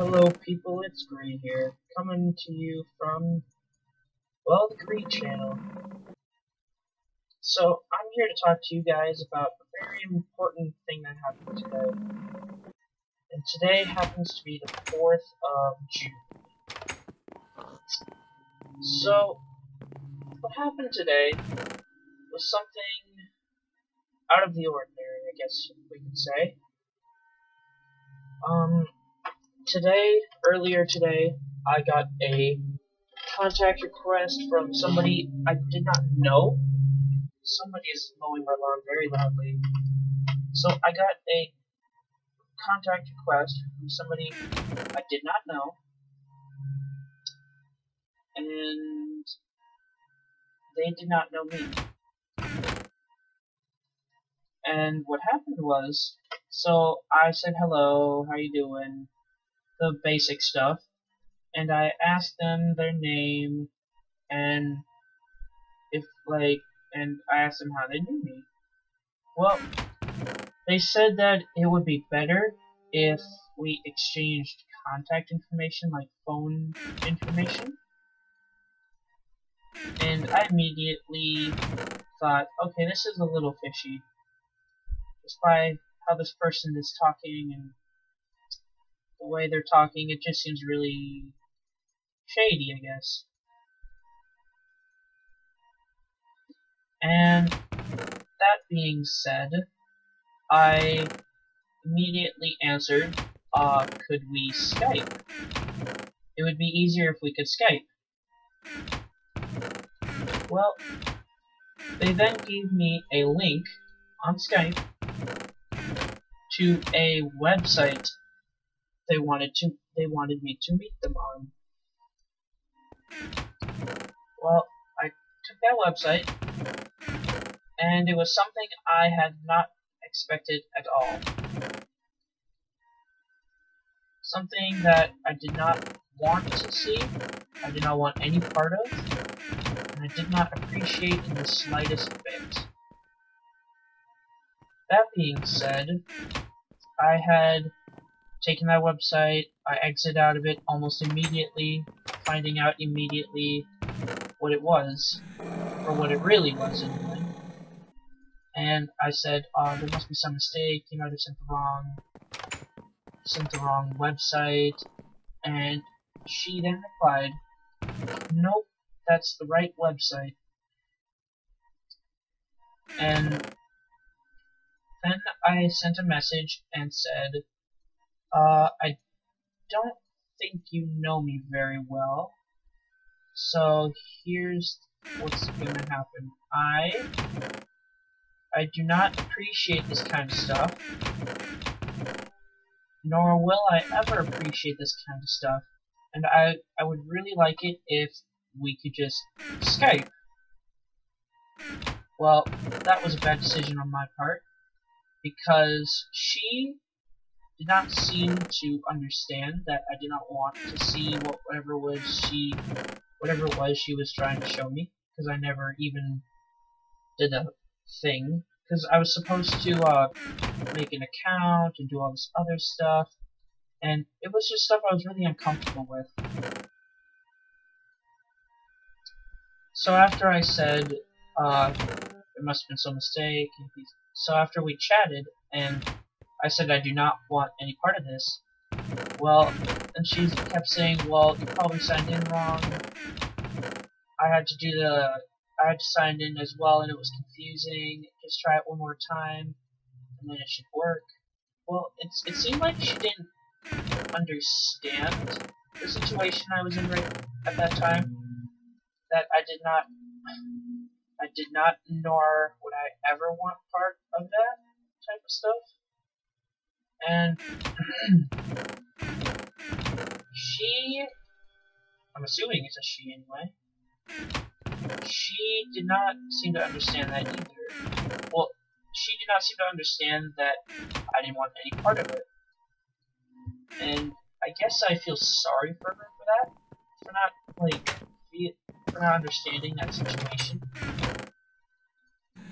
Hello people, it's Green here, coming to you from, well, the Green Channel. So, I'm here to talk to you guys about a very important thing that happened today. And today happens to be the 4th of June. So, what happened today was something out of the ordinary, I guess we could say. Um, today, earlier today, I got a contact request from somebody I did not know. Somebody is mowing my lawn very loudly. So I got a contact request from somebody I did not know. And they did not know me. And what happened was, so I said hello, how you doing? The basic stuff. And I asked them their name and if like and I asked them how they knew me. Well, they said that it would be better if we exchanged contact information like phone information. And I immediately thought, okay, this is a little fishy just by how this person is talking and the way they're talking, it just seems really shady, I guess. And that being said, I immediately answered, uh, could we Skype? It would be easier if we could Skype. Well, they then gave me a link on Skype to a website they wanted to they wanted me to meet them on. Well, I took that website and it was something I had not expected at all. Something that I did not want to see, I did not want any part of, and I did not appreciate in the slightest bit. That being said, I had taken that website, I exited out of it almost immediately, finding out immediately what it was, or what it really was anyway. And I said, uh, there must be some mistake, you might have sent the wrong, sent the wrong website, and she then replied, nope, that's the right website. And then I sent a message and said, uh, I don't think you know me very well. So here's what's gonna happen. I I do not appreciate this kind of stuff. Nor will I ever appreciate this kind of stuff. And I I would really like it if we could just Skype. Well, that was a bad decision on my part because she did not seem to understand that I did not want to see whatever was she whatever it was she was trying to show me because I never even did a thing because I was supposed to uh, make an account and do all this other stuff and it was just stuff I was really uncomfortable with. So after I said uh, there must have been some mistake, so after we chatted and I said I do not want any part of this. Well, and she kept saying, well, you probably signed in wrong. I had to do the, I had to sign in as well, and it was confusing. Just try it one more time, and then it should work. Well, it seemed like she didn't understand the situation I was in right at that time. That I did not, I did not, nor would I ever want part of that type of stuff and she, I'm assuming it's a she anyway, she did not seem to understand that either. Well, she did not seem to understand that I didn't want any part of it. And I guess I feel sorry for her for that, for not, like, for not understanding that situation.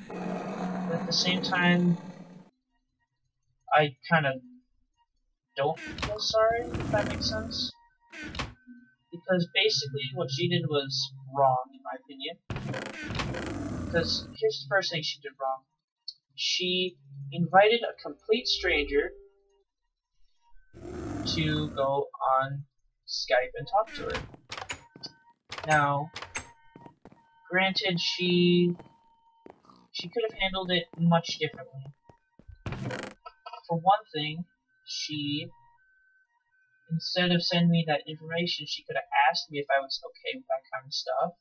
But at the same time, I kind of don't feel sorry, if that makes sense. Because basically what she did was wrong, in my opinion. Because here's the first thing she did wrong. She invited a complete stranger to go on Skype and talk to her. Now, granted, she she could have handled it much differently. For one thing, she instead of sending me that information, she could have asked me if I was okay with that kind of stuff.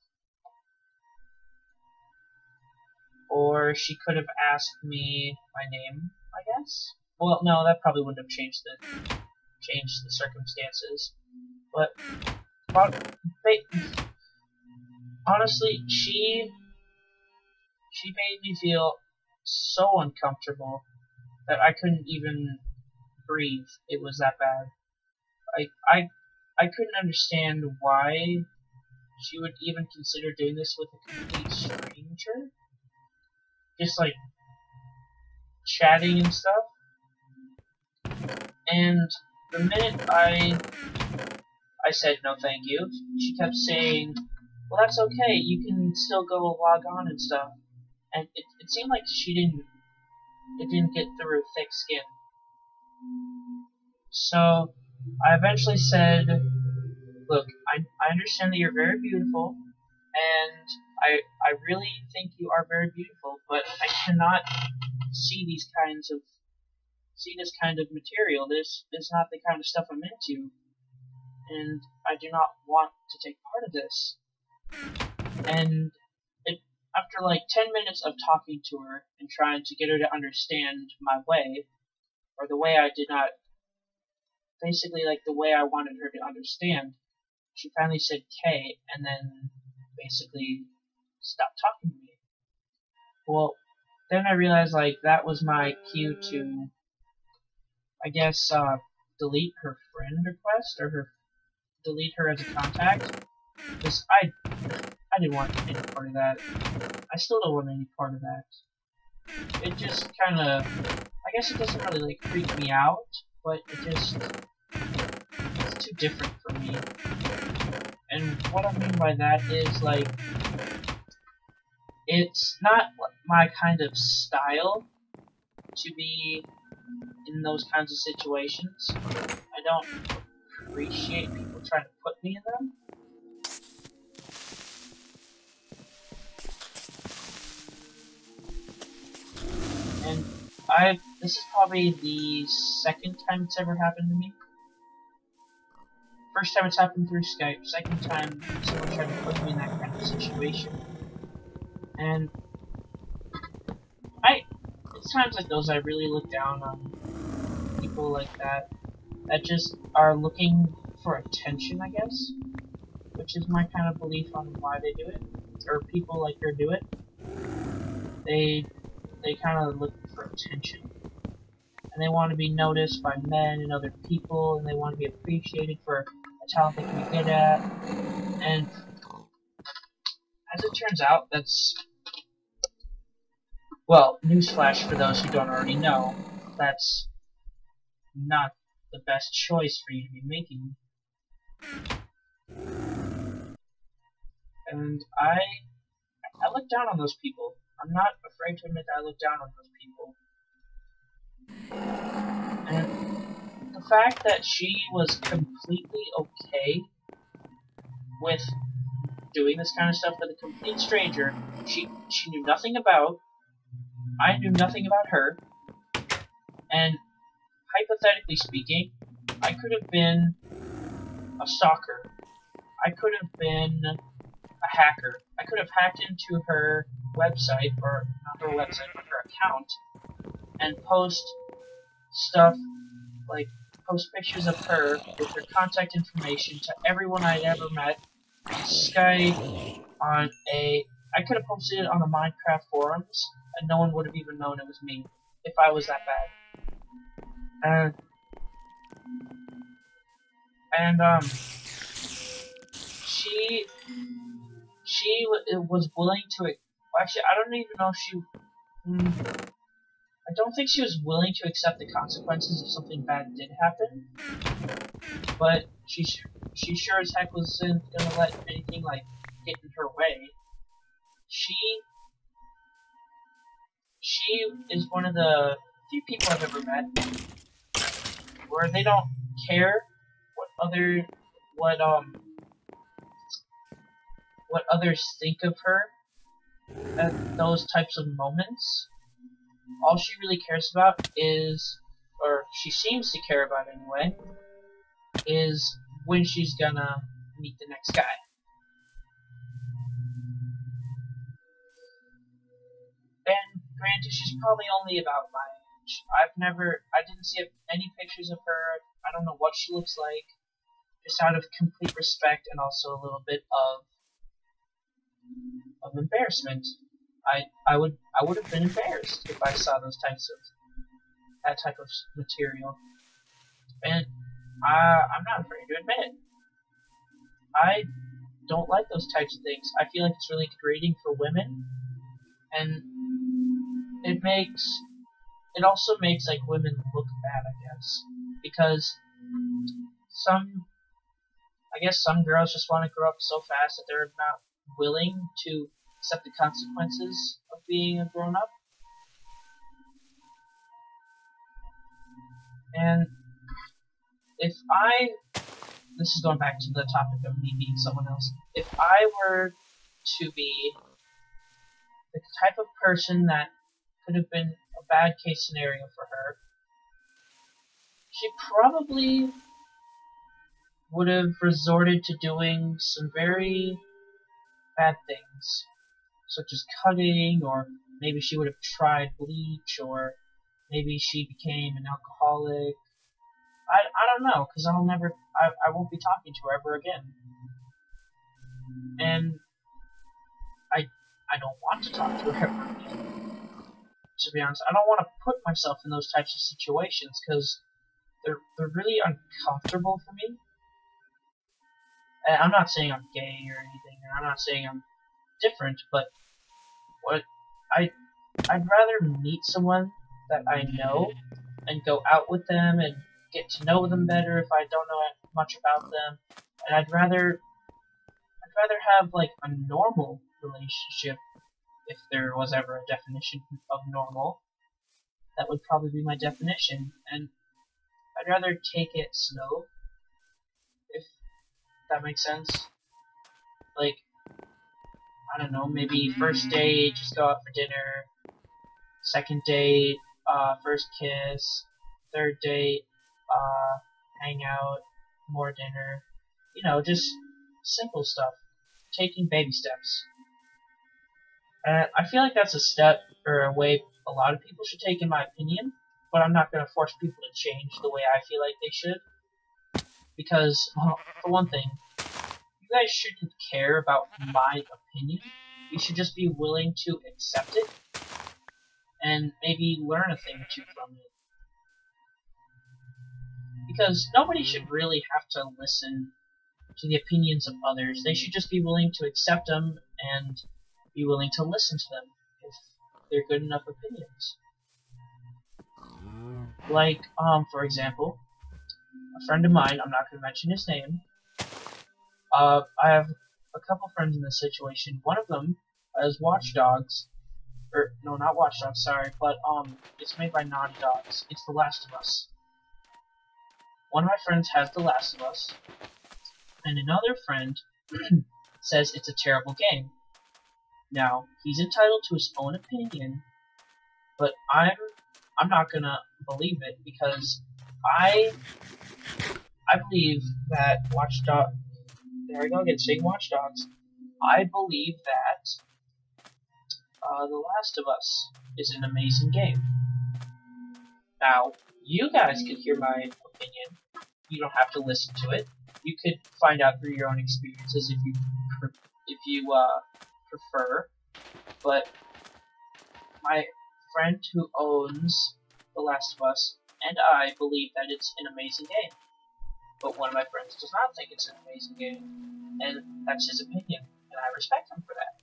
Or she could have asked me my name, I guess. Well, no, that probably wouldn't have changed the changed the circumstances. But, but honestly, she she made me feel so uncomfortable that I couldn't even breathe. It was that bad. I I I couldn't understand why she would even consider doing this with a complete stranger. Just like chatting and stuff. And the minute I I said no thank you, she kept saying, Well that's okay, you can still go log on and stuff. And it, it seemed like she didn't it didn't get through thick skin. So I eventually said, Look, I, I understand that you're very beautiful, and I, I really think you are very beautiful, but I cannot see these kinds of see this kind of material. This is not the kind of stuff I'm into, and I do not want to take part of this. And after like 10 minutes of talking to her and trying to get her to understand my way, or the way I did not basically like the way I wanted her to understand. She finally said K and then basically stopped talking to me. Well, then I realized like that was my cue to, I guess, uh, delete her friend request or her delete her as a contact. Because I, I didn't want any part of that. I still don't want any part of that. It just kind of, I guess it doesn't really like freak me out, but it just it's too different for me. And what I mean by that is like it's not my kind of style to be in those kinds of situations. I don't appreciate people trying to put me in them. And I this is probably the second time it's ever happened to me. First time it's happened through Skype, second time someone tried to put me in that kind of situation. And I it's times like those I really look down on people like that that just are looking for attention, I guess. Which is my kind of belief on why they do it. Or people like her do it. They they kind of look for attention. And they want to be noticed by men and other people, and they want to be appreciated for a talent they can be good at. And as it turns out, that's well, newsflash for those who don't already know, that's not the best choice for you to be making. And I I look down on those people. I'm not afraid to admit that I look down on those people. And the fact that she was completely okay with doing this kind of stuff with a complete stranger she she knew nothing about, I knew nothing about her, and hypothetically speaking, I could have been a stalker. I could have been a hacker. I could have hacked into her website, or not her website, but her account, and post stuff like post pictures of her with her contact information to everyone I'd ever met on Skype, on a I could have posted it on the Minecraft forums and no one would have even known it was me if I was that bad. And and um she she was willing to actually I don't even know if she mm, I don't think she was willing to accept the consequences if something bad did happen. But she she sure as heck wasn't gonna let anything like get in her way. She she is one of the few people I've ever met where they don't care what other what um what others think of her at those types of moments. All she really cares about is, or she seems to care about anyway, is when she's gonna meet the next guy. And granted, she's probably only about my age. I've never, I didn't see any pictures of her. I don't know what she looks like. Just out of complete respect and also a little bit of of embarrassment. I I would I would have been embarrassed if I saw those types of that type of material, and I I'm not afraid to admit it. I don't like those types of things. I feel like it's really degrading for women, and it makes it also makes like women look bad, I guess, because some I guess some girls just want to grow up so fast that they're not willing to accept the consequences of being a grown up. And if I, this is going back to the topic of me being someone else, if I were to be the type of person that could have been a bad case scenario for her, she probably would have resorted to doing some very bad things, such as cutting, or maybe she would have tried bleach, or maybe she became an alcoholic. I, I don't know, because I'll never, I, I won't be talking to her ever again. And I, I don't want to talk to her ever again. To be honest, I don't want to put myself in those types of situations, because they're, they're really uncomfortable for me. I'm not saying I'm gay or anything, I'm not saying I'm different, but what I I'd rather meet someone that I know and go out with them and get to know them better if I don't know much about them. And I'd rather I'd rather have like a normal relationship if there was ever a definition of normal. That would probably be my definition. And I'd rather take it slow if that makes sense. Like, I don't know, maybe first date, just go out for dinner. Second date, uh, first kiss. Third date, uh, hang out, more dinner. You know, just simple stuff. Taking baby steps. And I feel like that's a step or a way a lot of people should take, in my opinion. But I'm not going to force people to change the way I feel like they should because, well, for one thing, you guys shouldn't care about my opinion. You should just be willing to accept it and maybe learn a thing or two from it. Because nobody should really have to listen to the opinions of others. They should just be willing to accept them and be willing to listen to them if they're good enough opinions. Like, um, for example, a friend of mine, I'm not going to mention his name, uh, I have a couple friends in this situation. One of them is Watch Dogs, or no, not Watch Dogs, sorry, but um, it's made by Naughty Dogs. It's The Last of Us. One of my friends has The Last of Us, and another friend says it's a terrible game. Now, he's entitled to his own opinion, but I'm I'm not gonna believe it because I I believe that Watchdog. There we go again, saying Watch Dogs. I believe that uh, The Last of Us is an amazing game. Now, you guys could hear my opinion. You don't have to listen to it. You could find out through your own experiences if you if you uh, prefer. But my friend who owns The Last of Us and I believe that it's an amazing game. But one of my friends does not think it's an amazing game, and that's his opinion, and I respect him for that.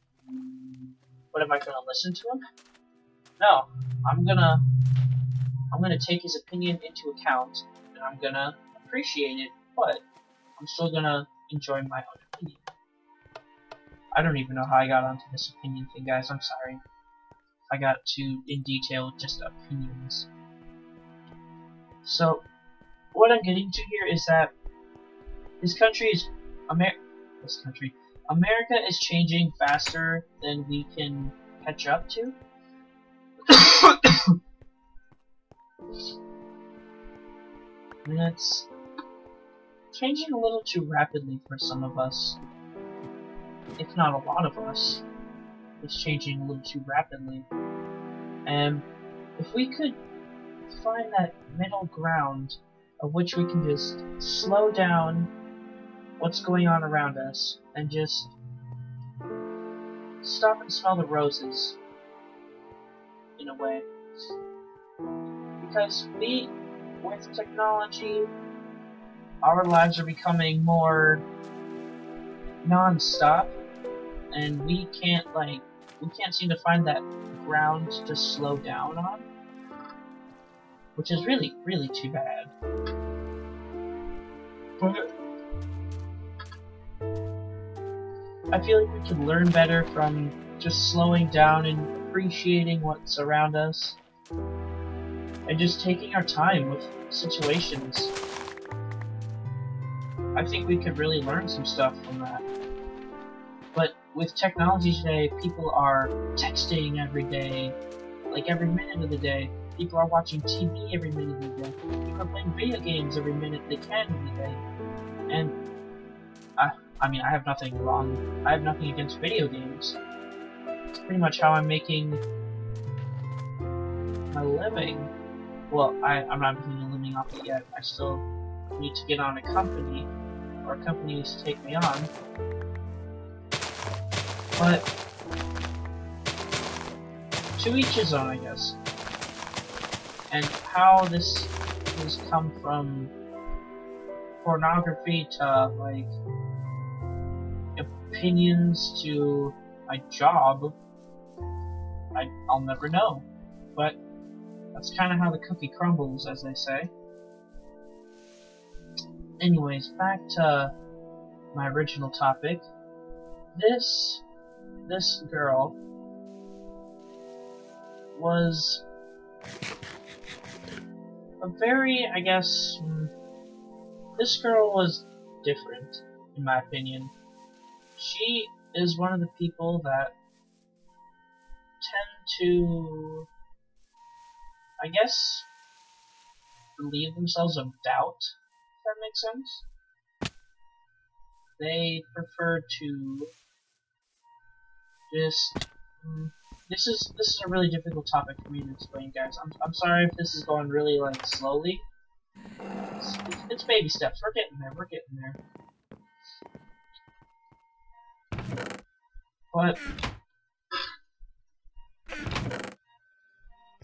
But am I to listen to him? No, I'm gonna I'm gonna take his opinion into account, and I'm gonna appreciate it, but I'm still gonna enjoy my own opinion. I don't even know how I got onto this opinion thing, guys. I'm sorry. I got too in detail just opinions. So, what I'm getting to here is that this country is Amer this country America is changing faster than we can catch up to. and it's changing a little too rapidly for some of us. If not a lot of us. It's changing a little too rapidly. And if we could find that middle ground of which we can just slow down what's going on around us and just stop and smell the roses in a way. Because we, with technology, our lives are becoming more non-stop and we can't like we can't seem to find that ground to slow down on which is really really too bad but I feel like we can learn better from just slowing down and appreciating what's around us and just taking our time with situations I think we could really learn some stuff from that. But with technology today, people are texting every day, like every minute of the day. People are watching TV every minute of the day. People are playing video games every minute they can of the day. And I, I mean, I have nothing wrong. I have nothing against video games. It's pretty much how I'm making my living. Well, I, I'm not making a living off it yet. I still need to get on a company or companies to take me on. But to each his own, I guess. And how this has come from pornography to like opinions to my job, I, I'll never know. But that's kind of how the cookie crumbles, as they say anyways, back to my original topic. This this girl was a very, I guess, mm, this girl was different, in my opinion. She is one of the people that tend to, I guess, relieve themselves of doubt if that makes sense. They prefer to just. Um, this is this is a really difficult topic for me to explain, guys. I'm I'm sorry if this is going really like slowly. It's, it's, it's baby steps. We're getting there. We're getting there. But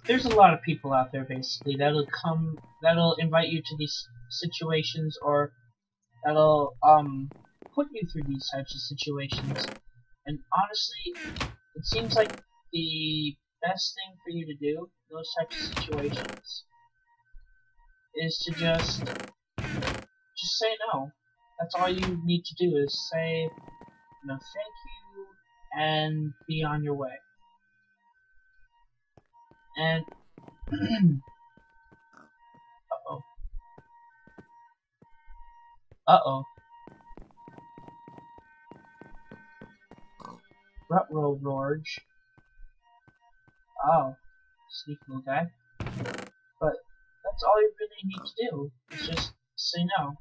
there's a lot of people out there basically that'll come that'll invite you to these situations or that'll um put you through these types of situations. And honestly, it seems like the best thing for you to do in those types of situations is to just just say no. That's all you need to do is say no thank you and be on your way. And uh-oh. Uh-oh. Rutro George. Oh, sneaky little guy. But that's all you really need to do. Is just say no.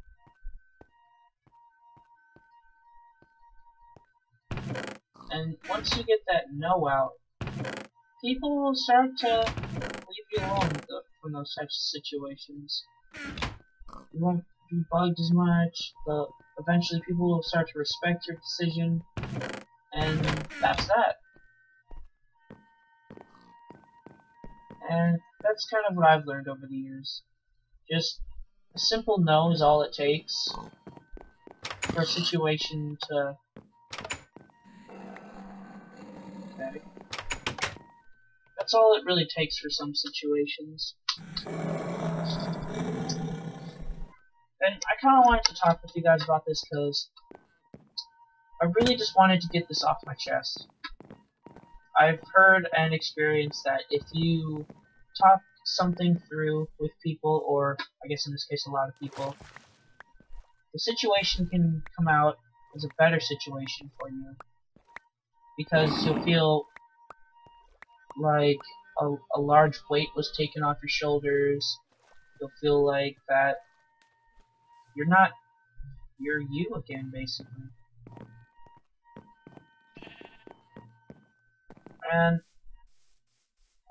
And once you get that no out, people will start to leave you alone from those types of situations. You won't be bugged as much, but eventually people will start to respect your decision, and that's that. And that's kind of what I've learned over the years. Just a simple no is all it takes for a situation to Okay. That's all it really takes for some situations. And I kind of wanted to talk with you guys about this because I really just wanted to get this off my chest. I've heard and experienced that if you talk something through with people, or I guess in this case a lot of people, the situation can come out as a better situation for you. Because you'll feel like a, a large weight was taken off your shoulders. You'll feel like that you're not, you're you again, basically. And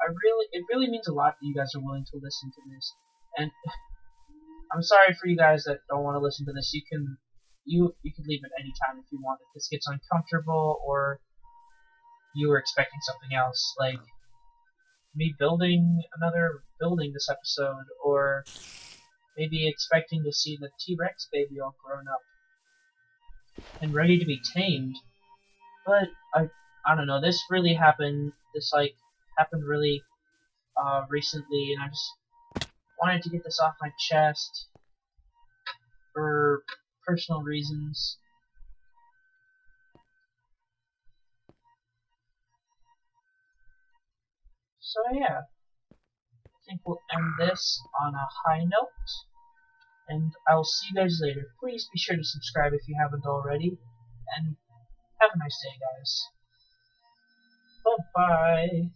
I really, it really means a lot that you guys are willing to listen to this. And I'm sorry for you guys that don't want to listen to this. You can, you, you can leave at any time if you want. If this gets uncomfortable or you were expecting something else, like me building another building this episode, or maybe expecting to see the T-Rex baby all grown up and ready to be tamed. But I, I don't know. This really happened. This like happened really uh, recently, and I just wanted to get this off my chest for personal reasons. So yeah, I think we'll end this on a high note, and I will see you guys later. Please be sure to subscribe if you haven't already, and have a nice day, guys. Bye-bye.